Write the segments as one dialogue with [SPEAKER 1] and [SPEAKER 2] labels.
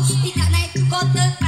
[SPEAKER 1] Tidak naik juga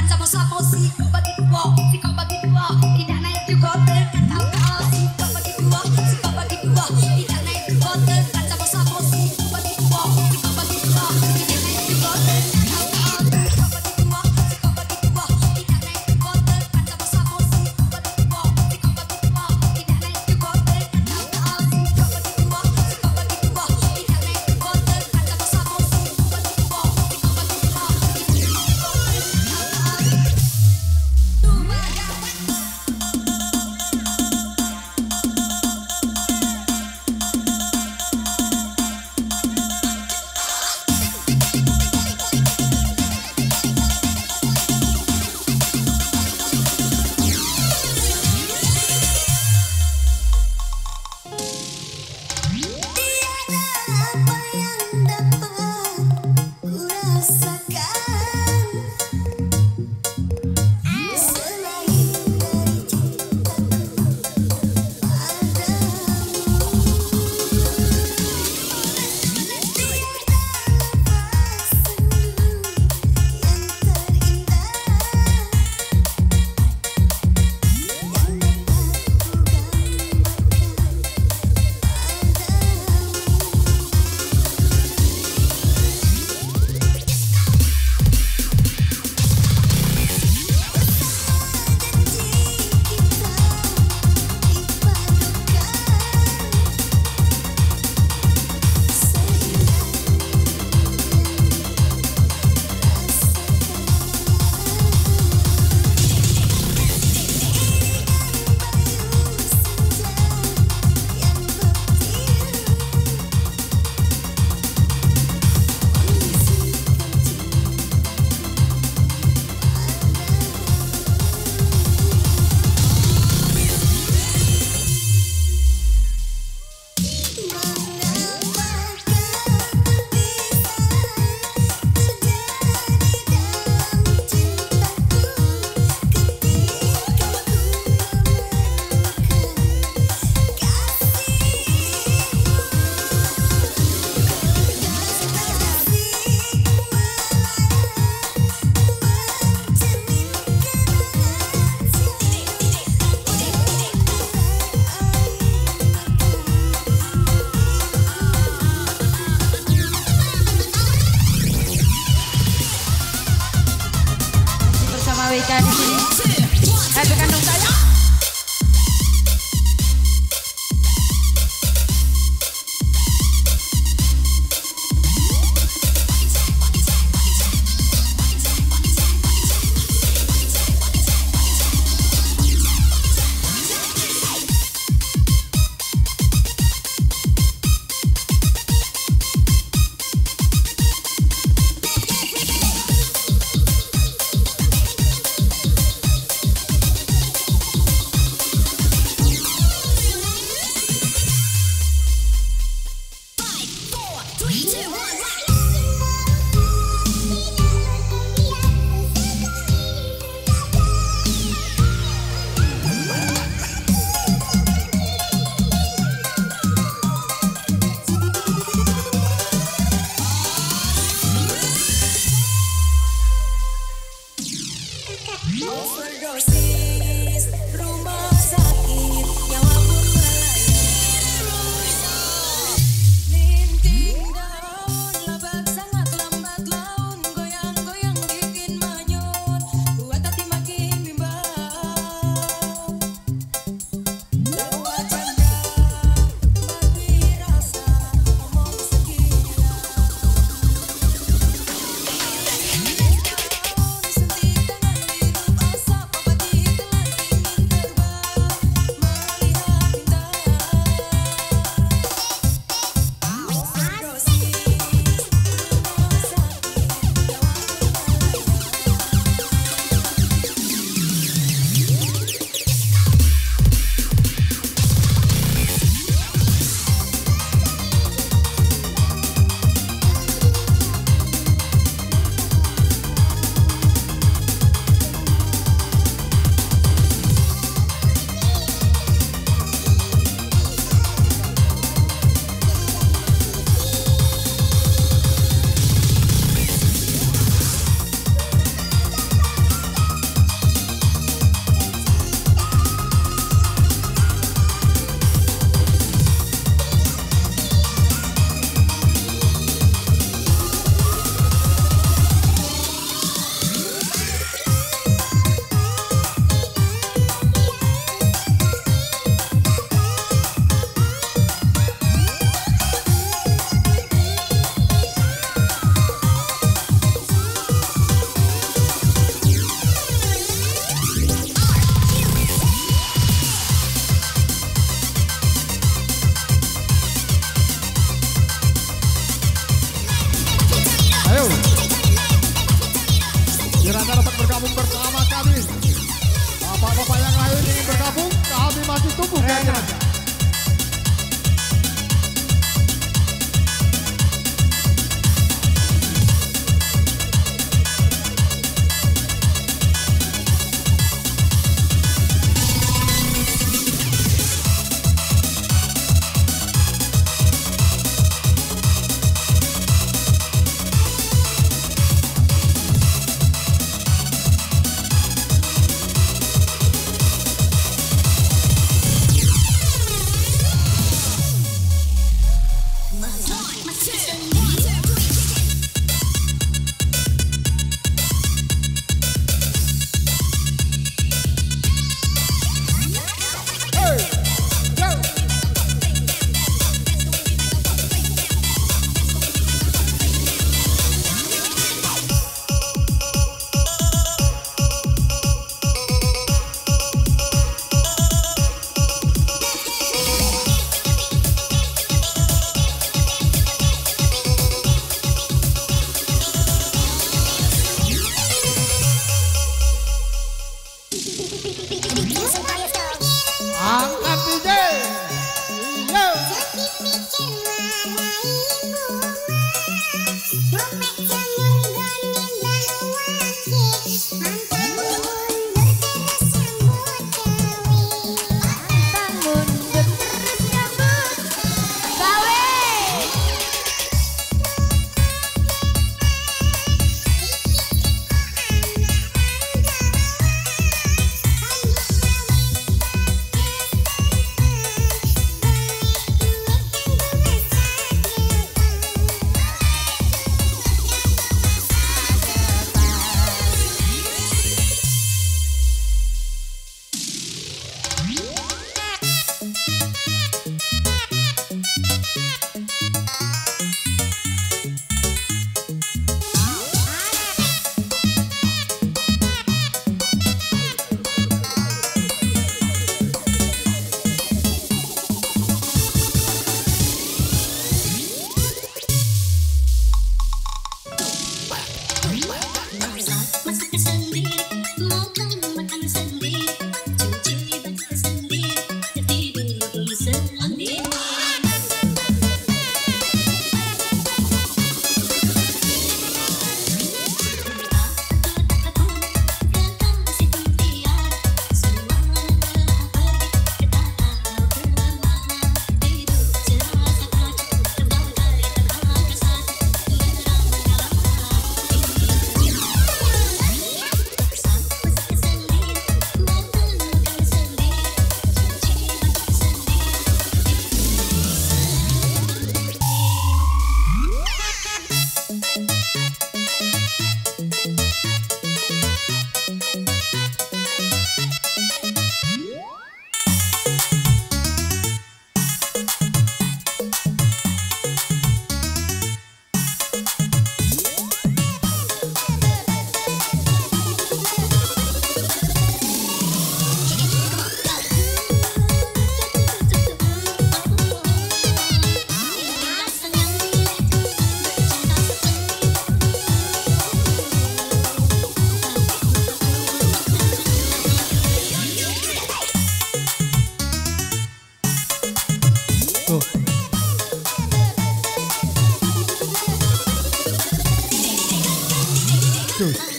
[SPEAKER 2] Jesús.